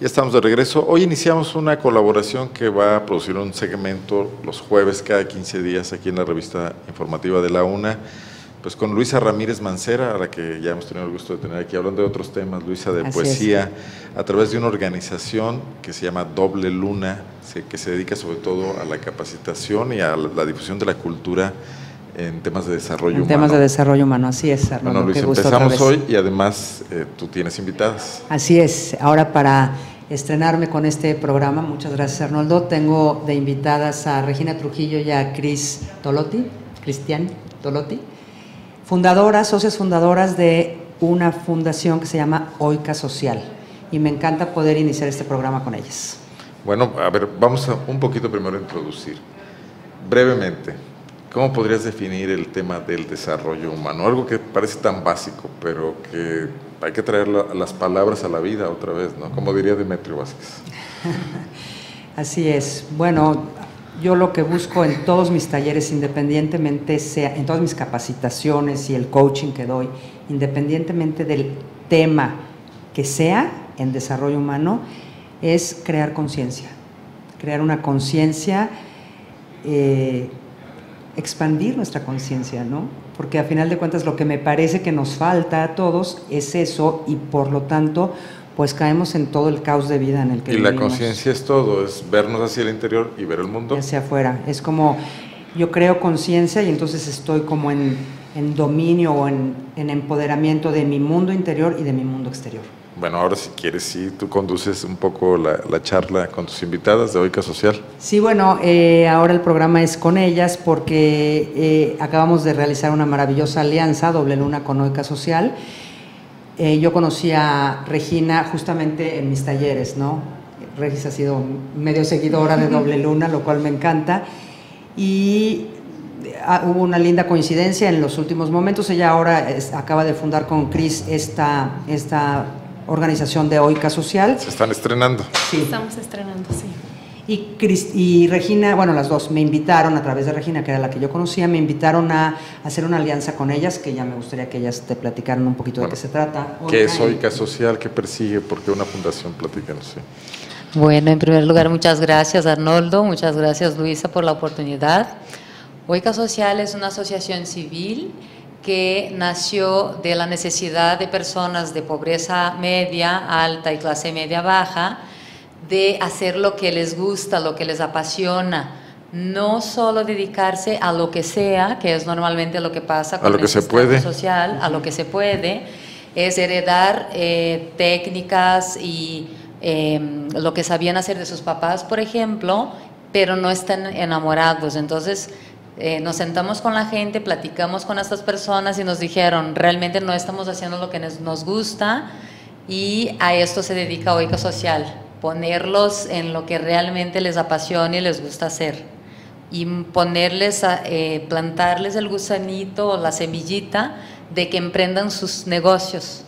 Ya estamos de regreso. Hoy iniciamos una colaboración que va a producir un segmento los jueves cada 15 días aquí en la revista informativa de la UNA, pues con Luisa Ramírez Mancera, a la que ya hemos tenido el gusto de tener aquí hablando de otros temas, Luisa, de poesía, a través de una organización que se llama Doble Luna, que se dedica sobre todo a la capacitación y a la difusión de la cultura en temas de desarrollo en humano. temas de desarrollo humano, así es, Arnoldo. Bueno, Luis, empezamos hoy y además eh, tú tienes invitadas. Así es, ahora para estrenarme con este programa, muchas gracias Arnoldo, tengo de invitadas a Regina Trujillo y a Cris Tolotti, Cristian Tolotti, fundadoras, socias fundadoras de una fundación que se llama Oica Social y me encanta poder iniciar este programa con ellas. Bueno, a ver, vamos a un poquito primero a introducir brevemente ¿Cómo podrías definir el tema del desarrollo humano? Algo que parece tan básico, pero que hay que traer las palabras a la vida otra vez, ¿no? Como diría Demetrio Vázquez. Así es. Bueno, yo lo que busco en todos mis talleres, independientemente sea, en todas mis capacitaciones y el coaching que doy, independientemente del tema que sea en desarrollo humano, es crear conciencia. Crear una conciencia eh, expandir nuestra conciencia, ¿no? Porque a final de cuentas lo que me parece que nos falta a todos es eso y por lo tanto pues caemos en todo el caos de vida en el que y vivimos. Y la conciencia es todo, es vernos hacia el interior y ver el mundo. Hacia afuera, es como yo creo conciencia y entonces estoy como en, dominio o en, en empoderamiento de mi mundo interior y de mi mundo exterior. Bueno, ahora si quieres, sí, tú conduces un poco la, charla con tus invitadas de Oica Social. Sí, bueno, eh, ahora el programa es con ellas porque eh, acabamos de realizar una maravillosa alianza, Doble Luna con Oica Social. Eh, yo conocí a Regina justamente en mis talleres, ¿no? Regis ha sido medio seguidora de Doble Luna, lo cual me encanta. Y ah, hubo una linda coincidencia en los últimos momentos. Ella ahora acaba de fundar con Cris esta, esta organización de Oica Social. Se están estrenando. Sí. Estamos estrenando, sí. Y, y Regina, bueno, las dos me invitaron a través de Regina, que era la que yo conocía, me invitaron a, hacer una alianza con ellas, que ya me gustaría que ellas te platicaran un poquito de qué se trata. ¿Qué es Oica Social? ¿Qué persigue? ¿Por qué una fundación? Platícanos. Bueno, en primer lugar, muchas gracias Arnoldo, muchas gracias Luisa por la oportunidad. Oica Social es una asociación civil que nació de la necesidad de personas de pobreza media, alta y clase media baja, de hacer lo que les gusta, lo que les apasiona, no solo dedicarse a lo que sea, que es normalmente lo que pasa con a lo que se puede. social, a lo que se puede, es heredar eh, técnicas y em, lo que sabían hacer de sus papás, por ejemplo, pero no están enamorados. Entonces, eh, nos sentamos con la gente, platicamos con estas personas y nos dijeron, realmente no estamos haciendo lo que nos gusta y a esto se dedica Oica Social, ponerlos en lo que realmente les apasiona y les gusta hacer y ponerles, a, eh, plantarles el gusanito o la semillita de que emprendan sus negocios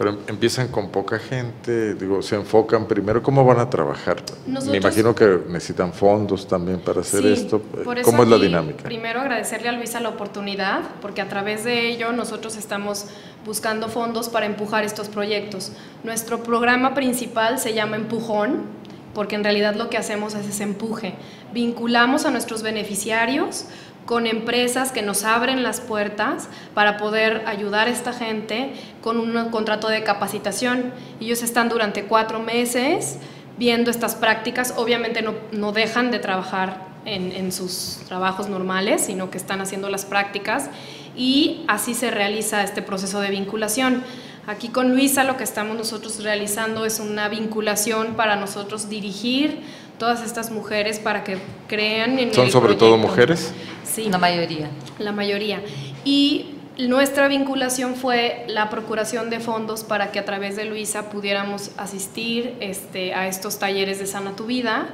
pero empiezan con poca gente, digo, se enfocan primero, ¿cómo van a trabajar? Me imagino que necesitan fondos también para hacer esto. ¿Cómo es la dinámica? Primero agradecerle a Luisa la oportunidad, porque a través de ello nosotros estamos buscando fondos para empujar estos proyectos. Nuestro programa principal se llama Empujón, porque en realidad lo que hacemos es ese empuje. Vinculamos a nuestros beneficiarios con empresas que nos abren las puertas para poder ayudar a esta gente con un contrato de capacitación. Ellos están durante cuatro meses viendo estas prácticas, obviamente no, no dejan de trabajar en, en, sus trabajos normales, sino que están haciendo las prácticas y así se realiza este proceso de vinculación. Aquí con Luisa lo que estamos nosotros realizando es una vinculación para nosotros dirigir todas estas mujeres para que crean en ¿Son sobre todo mujeres? Sí. La mayoría. La mayoría. Y nuestra vinculación fue la procuración de fondos para que a través de Luisa pudiéramos asistir este, a estos talleres de Sana Tu Vida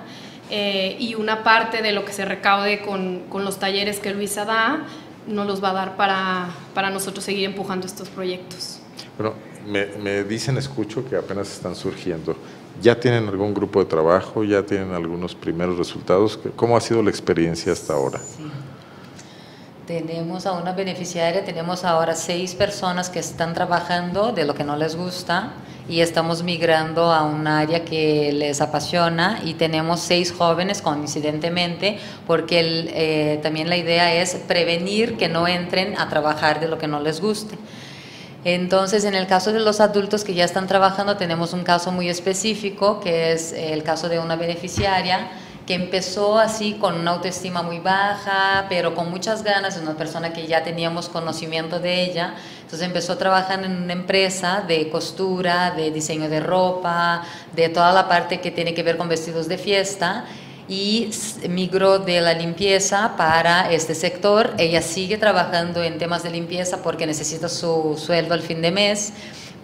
eh, y una parte de lo que se recaude con, con, los talleres que Luisa da nos los va a dar para, para nosotros seguir empujando estos proyectos. Bueno, me, me dicen, escucho que apenas están surgiendo. ¿Ya tienen algún grupo de trabajo? ¿Ya tienen algunos primeros resultados? ¿Cómo ha sido la experiencia hasta ahora? Tenemos a una beneficiaria, tenemos ahora seis personas que están trabajando de lo que no les gusta y estamos migrando a un área que les apasiona y tenemos seis jóvenes coincidentemente porque eh, también la idea es prevenir que no entren a trabajar de lo que no les guste. Entonces, en el caso de los adultos que ya están trabajando, tenemos un caso muy específico, que es el caso de una beneficiaria que empezó así con una autoestima muy baja, pero con muchas ganas, es una persona que ya teníamos conocimiento de ella, entonces empezó a trabajar en una empresa de costura, de diseño de ropa, de toda la parte que tiene que ver con vestidos de fiesta y migró de la limpieza para este sector. Ella sigue trabajando en temas de limpieza porque necesita su sueldo al fin de mes,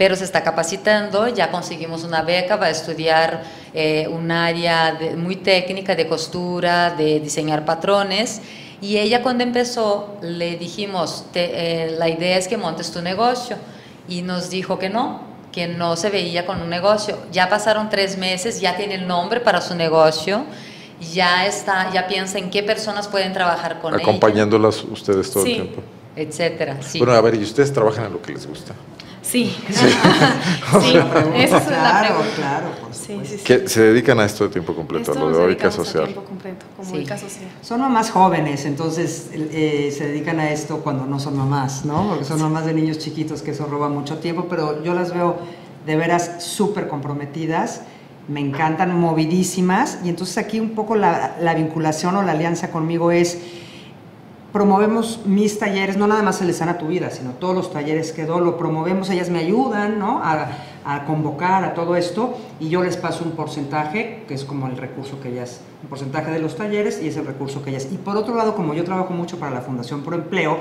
pero se está capacitando, ya conseguimos una beca, va a estudiar eh, un área muy técnica de costura, de diseñar patrones. Y ella cuando empezó le dijimos, eh, la idea es que montes tu negocio. Y nos dijo que no, que no se veía con un negocio. Ya pasaron tres meses, ya tiene el nombre para su negocio ya está, ya piensa en qué personas pueden trabajar con Acompañándolas ustedes todo el tiempo. Etcétera. Sí. Bueno, a ver, ¿y ustedes trabajan en lo que les gusta? Sí. sí. sí. Esa es la pregunta. Claro, sí, sí, ¿Que ¿Se dedican a esto de tiempo completo, a lo de Oica Social? tiempo completo, como Oica Social. Son mamás jóvenes, entonces eh, se dedican a esto cuando no son mamás, ¿no? Porque son mamás de niños chiquitos, que eso roba mucho tiempo, pero yo las veo de veras súper comprometidas me encantan, movidísimas, y entonces aquí un poco la, vinculación o la alianza conmigo es, promovemos mis talleres, no nada más el de Sana Tu Vida, sino todos los talleres que doy, lo promovemos, ellas me ayudan ¿no? a, a, convocar a todo esto, y yo les paso un porcentaje, que es como el recurso que ellas, un porcentaje de los talleres, y es el recurso que ellas. Y por otro lado, como yo trabajo mucho para la Fundación Pro Empleo,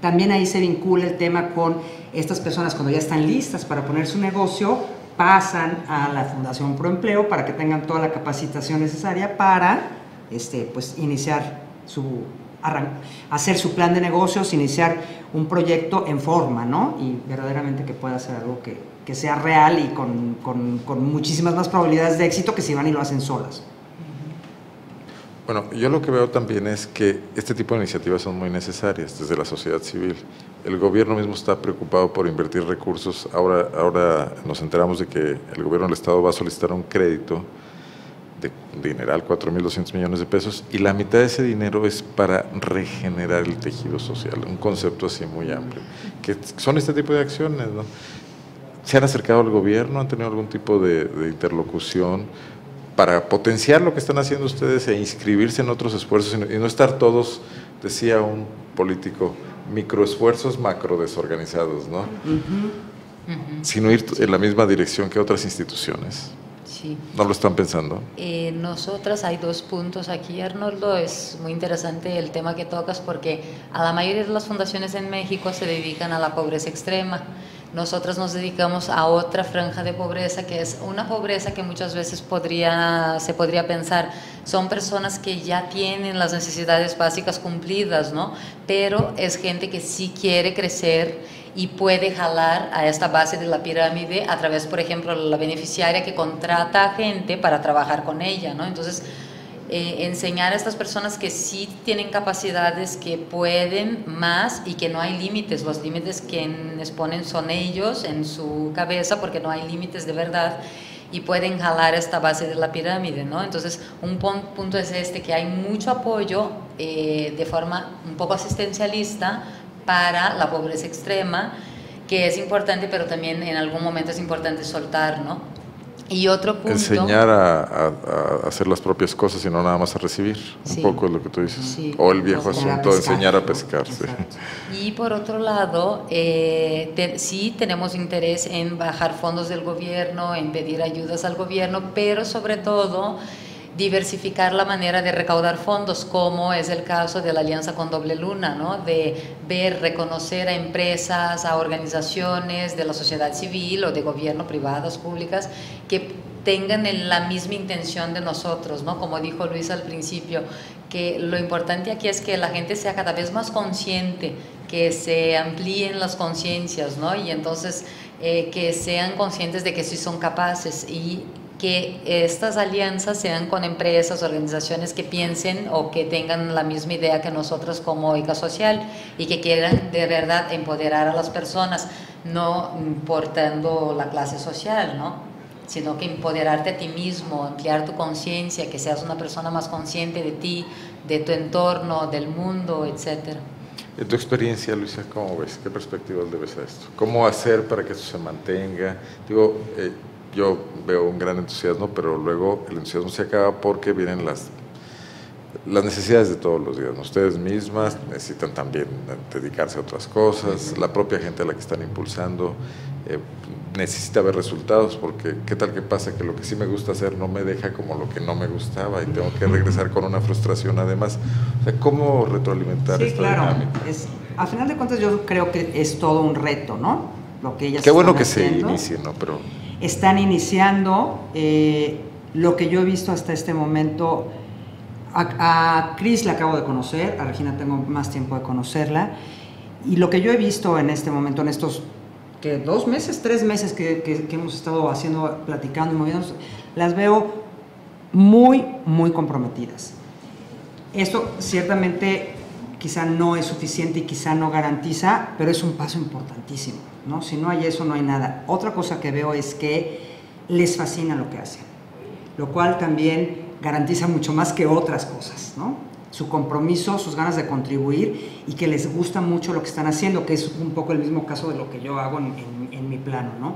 también ahí se vincula el tema con estas personas cuando ya están listas para poner su negocio, pasan a la Fundación Proempleo para que tengan toda la capacitación necesaria para este, pues, iniciar su, hacer su plan de negocios, iniciar un proyecto en forma, ¿no? Y verdaderamente que pueda ser algo que, que sea real y con, con, con, muchísimas más probabilidades de éxito que si van y lo hacen solas. Bueno, yo lo que veo también es que este tipo de iniciativas son muy necesarias desde la sociedad civil. El gobierno mismo está preocupado por invertir recursos. Ahora, ahora nos enteramos de que el gobierno del Estado va a solicitar un crédito de dineral, 4.200 millones de pesos, y la mitad de ese dinero es para regenerar el tejido social, un concepto así muy amplio, que son este tipo de acciones. ¿no? ¿Se han acercado al gobierno? ¿Han tenido algún tipo de, de interlocución? para potenciar lo que están haciendo ustedes e inscribirse en otros esfuerzos y no estar todos, decía un político, microesfuerzos macro desorganizados, ¿no? Sino ir en la misma dirección que otras instituciones. Sí. ¿No lo están pensando? Eh, nosotras hay dos puntos aquí, Arnoldo. Es muy interesante el tema que tocas porque a la mayoría de las fundaciones en México se dedican a la pobreza extrema. Nosotros nos dedicamos a otra franja de pobreza, que es una pobreza que muchas veces podría, se podría pensar, son personas que ya tienen las necesidades básicas cumplidas, ¿no? Pero es gente que sí quiere crecer y puede jalar a esta base de la pirámide a través, por ejemplo, la beneficiaria que contrata a gente para trabajar con ella, ¿no? Entonces, eh, enseñar a estas personas que sí tienen capacidades, que pueden más y que no hay límites. Los límites que exponen son ellos en su cabeza porque no hay límites de verdad y pueden jalar esta base de la pirámide, ¿no? Entonces, un punto es este, que hay mucho apoyo eh, de forma un poco asistencialista para la pobreza extrema, que es importante, pero también en algún momento es importante soltar, ¿no? Y otro punto. Enseñar a, hacer las propias cosas y no nada más a recibir. un poco es lo que tú dices. o el viejo asunto de enseñar a pescar. Y por otro lado, eh, sí tenemos interés en bajar fondos del gobierno, en pedir ayudas al gobierno, pero sobre todo diversificar la manera de recaudar fondos, como es el caso de la Alianza con Doble Luna, ¿no? de ver, reconocer a empresas, a organizaciones de la sociedad civil o de gobierno, privadas, públicas, que tengan la misma intención de nosotros, ¿no? Como dijo Luis al principio, que lo importante aquí es que la gente sea cada vez más consciente, que se amplíen las conciencias, ¿no? Y entonces eh, que sean conscientes de que sí son capaces y que estas alianzas sean con empresas, organizaciones que piensen o que tengan la misma idea que nosotros como ICA Social y que quieran de verdad empoderar a las personas, no importando la clase social, ¿no? sino que empoderarte a ti mismo, ampliar tu conciencia, que seas una persona más consciente de ti, de tu entorno, del mundo, etc. En tu experiencia, Luisa, ¿cómo ves? ¿Qué perspectivas le ves a esto? ¿Cómo hacer para que eso se mantenga? Digo, eh, yo veo un gran entusiasmo, pero luego el entusiasmo se acaba porque vienen las, las necesidades de todos los días. Ustedes mismas necesitan también dedicarse a otras cosas, la propia gente a la que están impulsando eh, necesita ver resultados, porque qué tal que pasa que lo que sí me gusta hacer no me deja como lo que no me gustaba y tengo que regresar con una frustración además. O sea, ¿cómo retroalimentar sí, esta claro. dinámica? Es, a final de cuentas yo creo que es todo un reto, ¿no? Lo que ellas Qué bueno que haciendo. se inicie, ¿no? Pero están iniciando. Eh, lo que yo he visto hasta este momento, a, a Cris la acabo de conocer, a Regina tengo más tiempo de conocerla, y lo que yo he visto en este momento, en estos dos meses, tres meses que, que, que hemos estado haciendo, platicando y moviéndonos, las veo muy, muy comprometidas. Esto ciertamente quizá no es suficiente y quizá no garantiza, pero es un paso importantísimo, ¿no? Si no hay eso, no hay nada. Otra cosa que veo es que les fascina lo que hacen, lo cual también garantiza mucho más que otras cosas, ¿no? Su compromiso, sus ganas de contribuir y que les gusta mucho lo que están haciendo, que es un poco el mismo caso de lo que yo hago en, en, en mi plano, ¿no?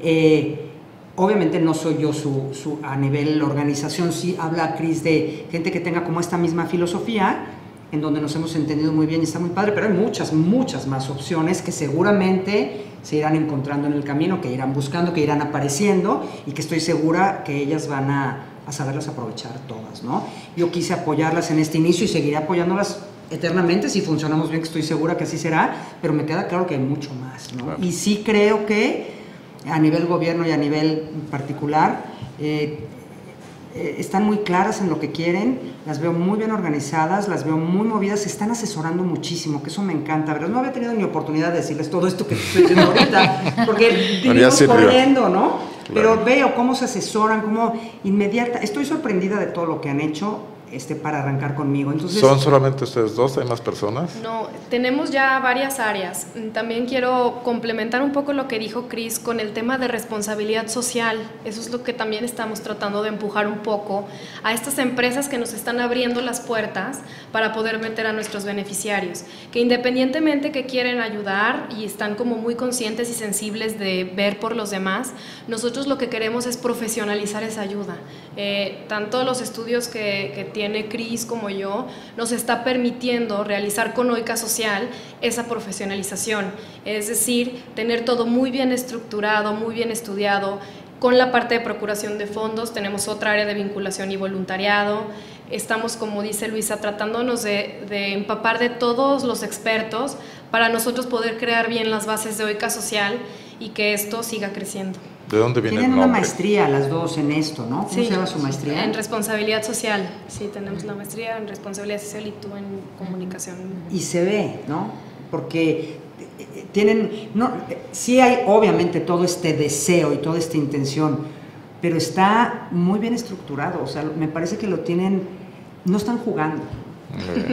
Eh, obviamente no soy yo su, su, a nivel organización, sí habla Cris de gente que tenga como esta misma filosofía, en donde nos hemos entendido muy bien y está muy padre, pero hay muchas, muchas más opciones que seguramente se irán encontrando en el camino, que irán buscando, que irán apareciendo y que estoy segura que ellas van a, a saberlas aprovechar todas, ¿no? Yo quise apoyarlas en este inicio y seguiré apoyándolas eternamente si funcionamos bien, que estoy segura que así será, pero me queda claro que hay mucho más, ¿no? Claro. Y sí creo que a nivel gobierno y a nivel particular eh, eh, están muy claras en lo que quieren, las veo muy bien organizadas, las veo muy movidas, se están asesorando muchísimo, que eso me encanta. Pero no había tenido ni oportunidad de decirles todo esto que estoy diciendo ahorita, porque vivimos corriendo, ¿no? Claro. Pero veo cómo se asesoran, cómo inmediata. Estoy sorprendida de todo lo que han hecho este, para arrancar conmigo. Entonces, ¿Son solamente ustedes dos? ¿Hay más personas? No, tenemos ya varias áreas. También quiero complementar un poco lo que dijo Cris con el tema de responsabilidad social. Eso es lo que también estamos tratando de empujar un poco a estas empresas que nos están abriendo las puertas para poder meter a nuestros beneficiarios. Que independientemente que quieren ayudar y están como muy conscientes y sensibles de ver por los demás, nosotros lo que queremos es profesionalizar esa ayuda. Eh, tanto los estudios que, que tiene Cris como yo, nos está permitiendo realizar con OICA Social esa profesionalización. Es decir, tener todo muy bien estructurado, muy bien estudiado. Con la parte de procuración de fondos tenemos otra área de vinculación y voluntariado. Estamos, como dice Luisa, tratándonos de, de empapar de todos los expertos para nosotros poder crear bien las bases de OICA Social y que esto siga creciendo. ¿De dónde viene Tienen el una nombre? maestría las dos en esto, ¿no? ¿Cómo Sí, se llama su maestría? En responsabilidad social. Sí, tenemos la maestría en responsabilidad social y tú en comunicación. Y se ve, ¿no? Porque eh, tienen, no, sí hay obviamente todo este deseo y toda esta intención, pero está muy bien estructurado, o sea, me parece que lo tienen, no están jugando.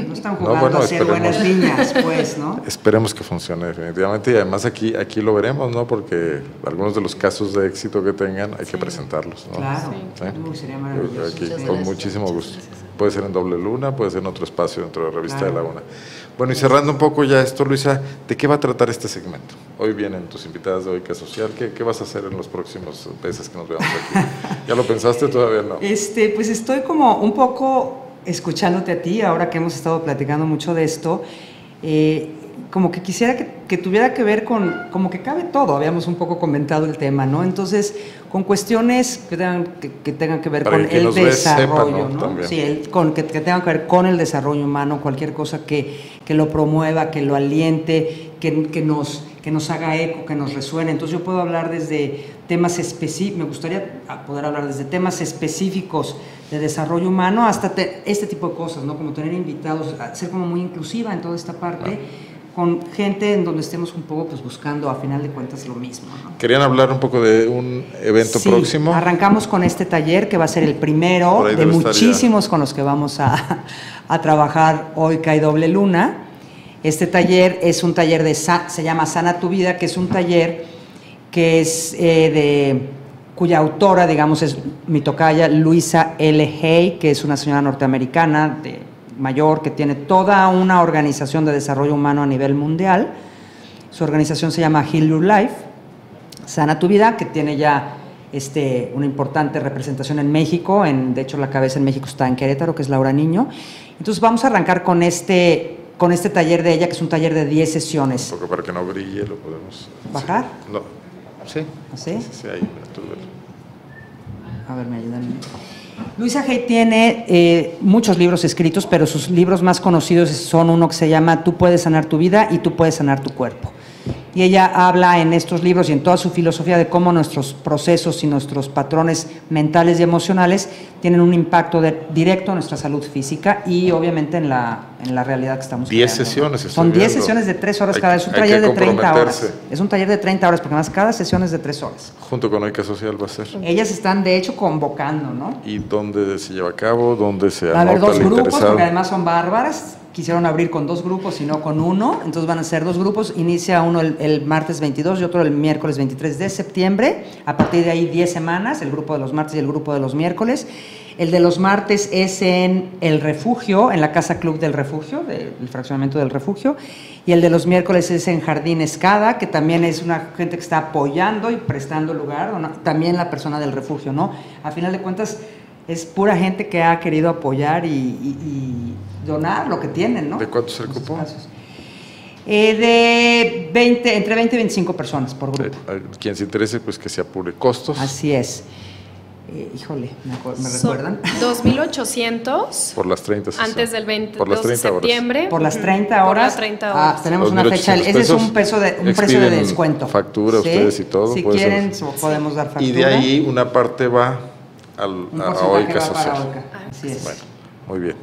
No están jugando No, bueno, a ser esperemos. buenas niñas, pues, ¿no? Esperemos que funcione definitivamente y además aquí, aquí lo veremos, ¿no? Porque algunos de los casos de éxito que tengan hay que presentarlos, ¿no? Claro, Sí. Uy, sería Yo- maravilloso. Aquí, Muchas con muchísimo gusto. Puede ser en Doble Luna, puede ser en otro espacio dentro de la revista Claro. de la UNA. Bueno, y cerrando un poco ya esto, Luisa, ¿de qué va a tratar este segmento? Hoy vienen tus invitadas de Oica Social. ¿Qué, qué vas a hacer en los próximos veces que nos veamos aquí? ¿Ya lo pensaste? Todavía no. Este, pues estoy como un poco escuchándote a ti, ahora que hemos estado platicando mucho de esto, eh, como que quisiera que, que tuviera que ver con, como que cabe todo, habíamos un poco comentado el tema, ¿no? Entonces, con cuestiones que tengan que, que tengan que ver Para con que el sepa, desarrollo, ¿no? Sí, el- con, que, tengan que ver con el desarrollo humano, cualquier cosa que, que lo promueva, que lo aliente, que, que nos, que nos haga eco, que nos resuene. Entonces yo puedo hablar desde temas específicos, me gustaría poder hablar desde temas específicos de desarrollo humano hasta te- este tipo de cosas, ¿no? Como tener invitados, ser como muy inclusiva en toda esta parte, con gente en donde estemos un poco pues buscando a final de cuentas lo mismo. ¿no? ¿Querían hablar un poco de un evento Sí, próximo? Arrancamos con este taller que va a ser el primero de muchísimos con los que vamos a, a trabajar hoy Cae Doble Luna. Este taller es un taller de, se llama Sana tu Vida, que es un taller que es eh, de, cuya autora, digamos, es mi tocaya Luisa L. Hay, que es una señora norteamericana de mayor que tiene toda una organización de desarrollo humano a nivel mundial. Su organización se llama Heal Your Life. Sana tu vida, que tiene ya este, una importante representación en México, en, de hecho la cabeza en México está en Querétaro, que es Laura Niño. Entonces vamos a arrancar con este, con este taller de ella, que es un taller de 10 sesiones. Poco para que no brille, lo podemos... ¿Bajar? No. Sí. Velo. A ver, me ayudan. Luisa Hay tiene eh, muchos libros escritos, pero sus libros más conocidos son uno que se llama Tú puedes sanar tu vida y tú puedes sanar tu cuerpo. Y ella habla en estos libros y en toda su filosofía de cómo nuestros procesos y nuestros patrones mentales y emocionales tienen un impacto de- directo en nuestra salud física y obviamente en la, en la realidad que estamos Diez creando, ¿no? sesiones, estoy Son 10 viendo. sesiones de 3 horas Hay cada vez. Es un taller de 30 horas. Es un taller de 30 horas porque además cada sesión es de 3 horas. Junto con Oica Social va a ser. Ellas están de hecho convocando, ¿no? ¿Y dónde se lleva a cabo? ¿Dónde se Va a haber dos grupos, porque además son bárbaras. Quisieron abrir con dos grupos y no con uno. Entonces van a ser dos grupos. Inicia uno el, martes 22 y otro el miércoles 23 de septiembre. A partir de ahí 10 semanas, el grupo de los martes y el grupo de los miércoles. El de los martes es en el refugio, en la Casa Club del Refugio, del fraccionamiento del refugio. Y el de los miércoles es en Jardín Escada, que también es una gente que está apoyando y prestando lugar. También la persona del refugio, ¿no? A final de cuentas, es pura gente que ha querido apoyar y donar lo que tienen, ¿no? ¿De cuánto cupo? casos. Eh, de 20, entre 20 y 25 personas por grupo. Eh, a Quien se interese, pues que se apure. ¿Costos? Así es. Eh, híjole, ¿me, me recuerdan? 2.800 Por las 30 sesiones. antes del 22 Por las de 30 horas. septiembre. Por las Ujú, 30 por horas. las 30 ah, horas. tenemos una fecha. 2.800 Ese es un, peso de, un precio de descuento. factura ustedes y todo, Si puede ser. quieren, so- podemos dar factura. Y de ahí una parte va al, a porcentaje Oica va Social. para Oica. Así es. Bueno, muy bien.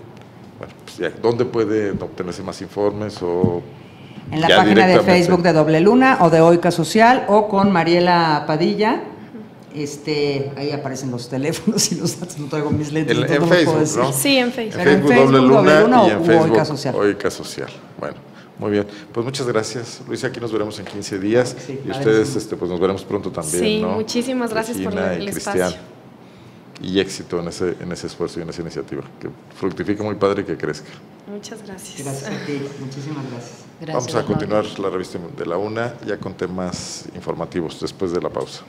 ¿Dónde puede obtenerse más informes o En la página de? Facebook de Doble Luna o de Oica Social o con Mariela Padilla. Este, ahí aparecen los teléfonos y los datos. No traigo mis lentes. En- en no Facebook, decir. ¿no? Sí, en En Facebook. Pero en Facebook, Doble Luna, Doble Luna y en Facebook Oica Social. Oica Social. Bueno, muy bien. Pues muchas gracias, Luisa. Aquí nos veremos en 15 días Sí, y ustedes este, pues nos veremos pronto también. Sí, ¿no? muchísimas gracias por el y espacio. Y éxito en ese, en ese esfuerzo y en esa iniciativa. Que fructifique muy padre y que crezca. Muchas gracias. Gracias a ti. Muchísimas gracias. Gracias, Vamos a continuar la revista de la UNA ya con temas informativos después de la pausa.